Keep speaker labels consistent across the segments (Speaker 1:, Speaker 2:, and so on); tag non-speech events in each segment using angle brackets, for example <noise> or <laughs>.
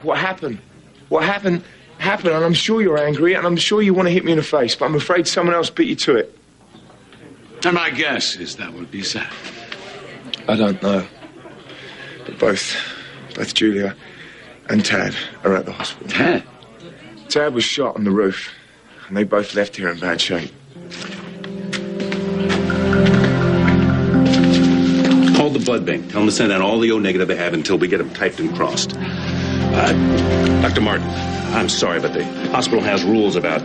Speaker 1: What happened? What happened? Happened, and I'm sure you're angry, and I'm sure you want to hit me in the face, but I'm afraid someone else beat you to it.
Speaker 2: And my guess is that would be Sam.
Speaker 1: I don't know. But both, both Julia and Tad are at the hospital.
Speaker 2: Tad?
Speaker 1: Tad was shot on the roof, and they both left here in bad shape.
Speaker 3: Call the blood bank. Tell them to send out all the O negative they have until we get them typed and crossed. Uh, Dr. Martin, I'm sorry, but the hospital has rules about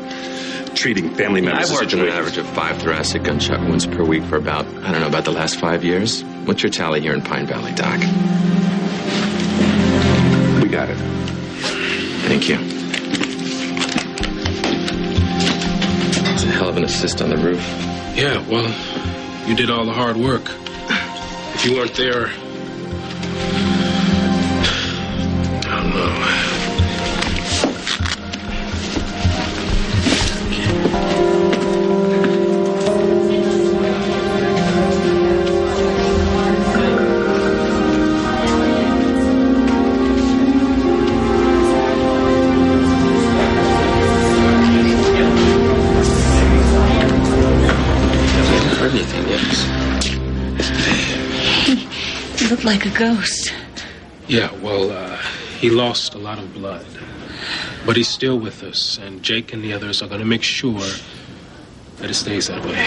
Speaker 3: treating family members.
Speaker 4: I've worked on an average of five thoracic gunshot wounds per week for about, I don't know, about the last five years. What's your tally here in Pine Valley, Doc?
Speaker 3: We got it.
Speaker 4: Thank you. It's a hell of an assist on the roof.
Speaker 5: Yeah, well, you did all the hard work. If you weren't there,
Speaker 6: like a ghost.
Speaker 5: Yeah, well, uh, he lost a lot of blood. But he's still with us, and Jake and the others are going to make sure that it stays that way.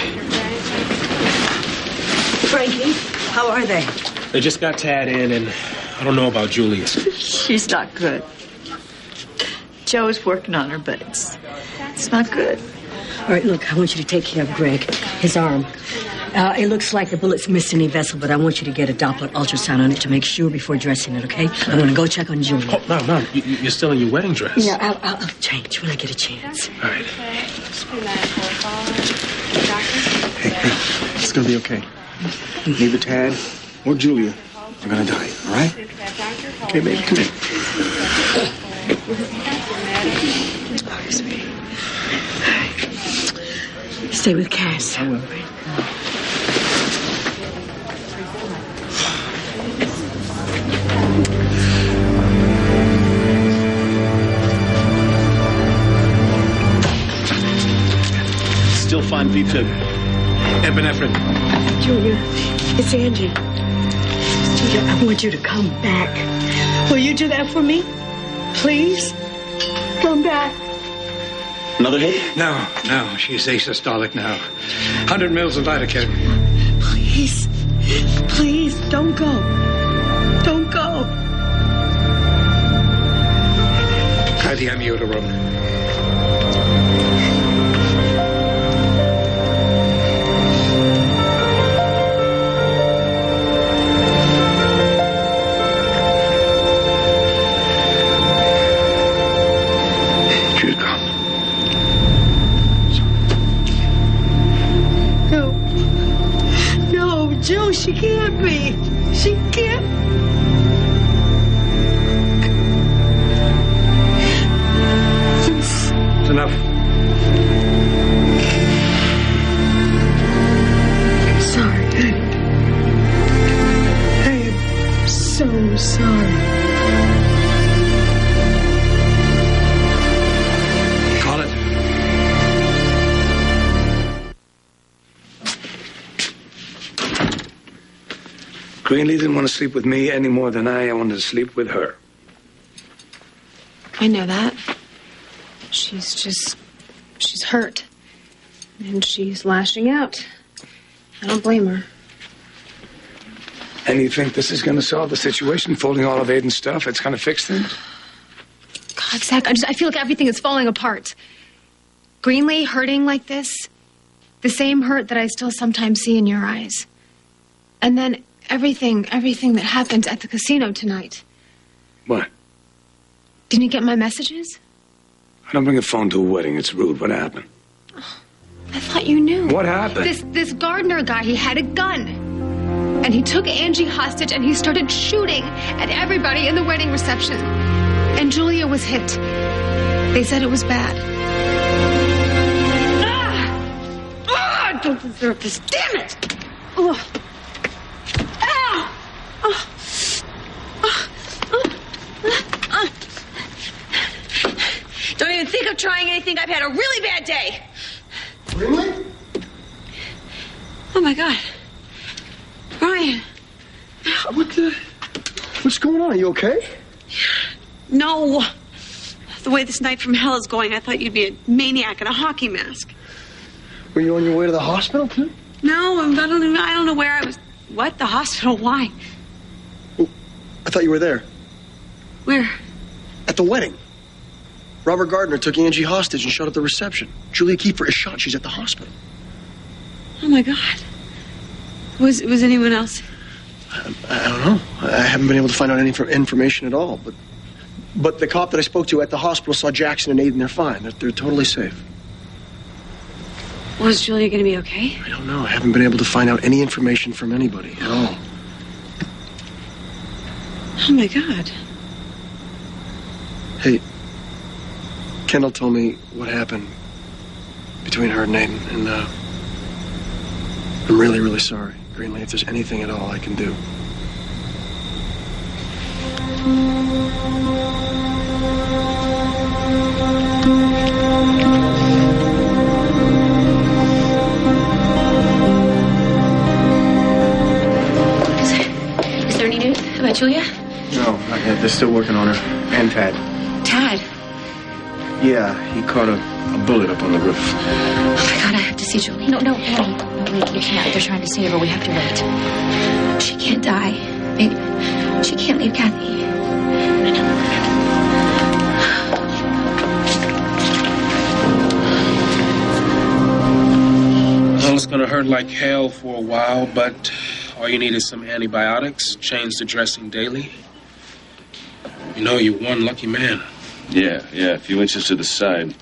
Speaker 7: Frankie, how are they?
Speaker 5: They just got Tad in, and I don't know about Julia. <laughs>
Speaker 6: She's not good. Joe's working on her, but it's it's not good.
Speaker 7: All right, look, I want you to take care of Greg, his arm. Uh, it looks like the bullet's missed any vessel, but I want you to get a Doppler ultrasound on it to make sure before dressing it, okay? I'm going to go check on Julia.
Speaker 5: Oh, no, no, you, you're still in your wedding dress.
Speaker 7: Yeah, I'll, I'll, I'll change when I get a chance.
Speaker 5: All right.
Speaker 8: Hey, it's gonna be okay. Neither Tad or Julia are gonna die, all right? Okay, baby, come here.
Speaker 7: Stay with Cass.
Speaker 8: I will. Still fine V-fib. Epinephrine.
Speaker 7: Julia, it's Angie. Julia, I want you to come back. Will you do that for me? Please? Come back.
Speaker 8: Another hit?
Speaker 2: No, no, she's asystolic now. 100 mils of lidocaine.
Speaker 7: Please. Please, don't go. Don't go.
Speaker 2: IDM uterum. She's
Speaker 1: Greenlee didn't want to sleep with me any more than I wanted to sleep with her.
Speaker 9: I know that. She's just. She's hurt. And she's lashing out. I don't blame her.
Speaker 1: And you think this is going to solve the situation, folding all of Aidan's stuff? It's going to fix things?
Speaker 9: God, Zach, I just I feel like everything is falling apart. Greenlee hurting like this, the same hurt that I still sometimes see in your eyes. And then everything, everything that happened at the casino tonight.
Speaker 1: What?
Speaker 9: Didn't you get my messages?
Speaker 1: I don't bring a phone to a wedding. It's rude. What happened?
Speaker 9: Oh, I thought you knew.
Speaker 1: What happened?
Speaker 9: This this gardener guy, he had a gun. And he took Angie hostage and he started shooting at everybody in the wedding reception. And Julia was hit. They said it was bad. Ah! Ah! I don't deserve this. Damn it! Oh. Ow! Oh. Ah! Ah! Ah!
Speaker 10: Think of trying anything. I've had a really bad day.
Speaker 9: Really?
Speaker 10: Oh my God. Brian.
Speaker 9: What the? What's going on? Are you okay?
Speaker 10: No. The way this night from hell is going, I thought you'd be a maniac in a hockey mask.
Speaker 9: Were you on your way to the hospital too?
Speaker 10: No, I don't even, I don't know where I was. What? The hospital? Why?
Speaker 9: Oh, I thought you were there
Speaker 10: Where?
Speaker 9: at the wedding. Robert Gardner took Angie hostage and shot up the reception. Julia Keefer is shot. She's at the hospital.
Speaker 10: Oh my God. Was was anyone else?
Speaker 9: I, I don't know. I haven't been able to find out any infor- information at all. But but the cop that I spoke to at the hospital saw Jackson and Aidan. They're fine. They're, they're totally safe.
Speaker 10: Was Julia going to be okay?
Speaker 9: I don't know. I haven't been able to find out any information from anybody at all.
Speaker 10: Oh my God.
Speaker 9: Hey, Kendall told me what happened between her and Nathan, and uh, I'm really, really sorry, Greenlee. If there's anything at all I can do.
Speaker 7: Is there any news about Julia?
Speaker 9: No, not yet. They're still working on her. And Tad.
Speaker 7: Tad.
Speaker 9: Yeah, he caught a, a bullet up on the roof.
Speaker 7: Oh my God, I have to see Julie. No, no, no, no, wait, you can't. They're trying to save her. We have to wait. She can't die. Baby, she can't leave Kathy.
Speaker 5: Well, it's gonna hurt like hell for a while, but all you need is some antibiotics, change the dressing daily. You know, you're one lucky man.
Speaker 3: Yeah, yeah, a few inches to the side.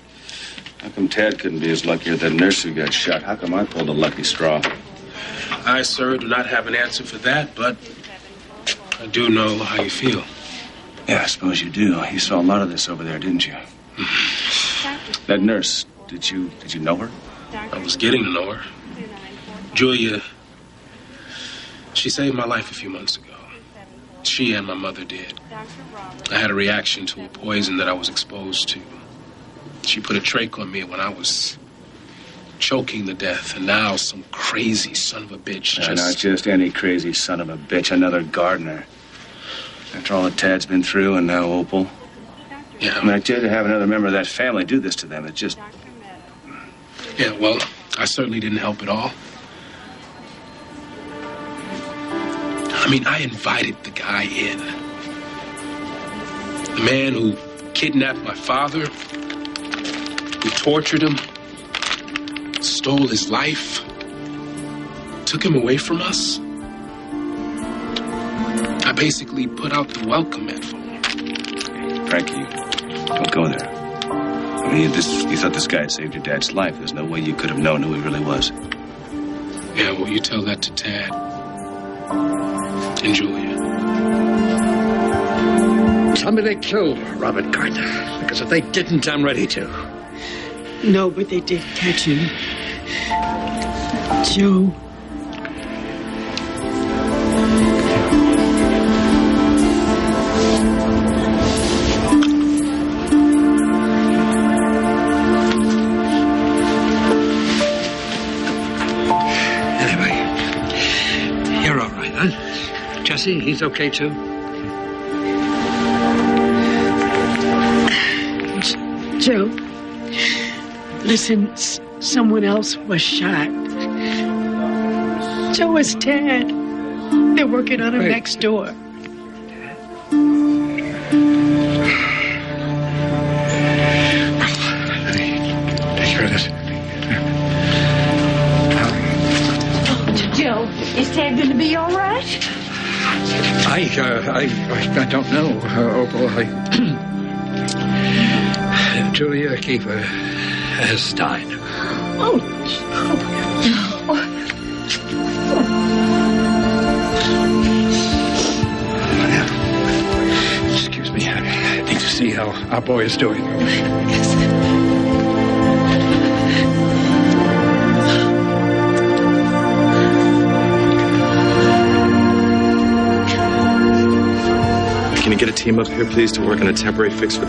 Speaker 3: How come Tad couldn't be as lucky as that nurse who got shot? How come I pulled a lucky straw?
Speaker 5: I, sir, do not have an answer for that, but I do know how you feel.
Speaker 3: Yeah, I suppose you do. You saw a lot of this over there, didn't you? <sighs> that nurse, did you did you know her?
Speaker 5: I was getting to know her. Julia, she saved my life a few months ago. She and my mother did. I had a reaction to a poison that I was exposed to. She put a trach on me when I was choking to death, and now some crazy son of a bitch just.
Speaker 3: not just any crazy son of a bitch, another gardener. After all that Tad's been through, and now Opal.
Speaker 5: Yeah.
Speaker 3: I mean, I tell you, to have another member of that family do this to them, it just.
Speaker 5: Yeah, well, I certainly didn't help at all. Mean, I invited the guy in. The man who kidnapped my father, who tortured him, stole his life, took him away from us. I basically put out the welcome mat for him.
Speaker 3: Frankie, don't go there. I mean, this, you thought this guy had saved your dad's life. There's no way you could have known who he really was.
Speaker 5: Yeah, well, you tell that to Tad
Speaker 2: me they killed Robert Gardner. Because if they didn't, I'm ready to.
Speaker 11: No, but they did catch him. Joe.
Speaker 2: Huh? Jesse, he's okay too?
Speaker 11: Joe. Listen, s- someone else was shot. Joe is Tad. They're working on him
Speaker 2: Wait.
Speaker 11: next door.
Speaker 2: Take care of this.
Speaker 12: Joe, is Tad going to be all right?
Speaker 2: I, uh, I, I, I don't know, uh, Opal. <clears throat> I, Julia Keefer has died.
Speaker 12: Oh,
Speaker 2: Excuse me. I need to see how our boy is doing.
Speaker 13: Can get a team up here, please, to work on a temporary fix for the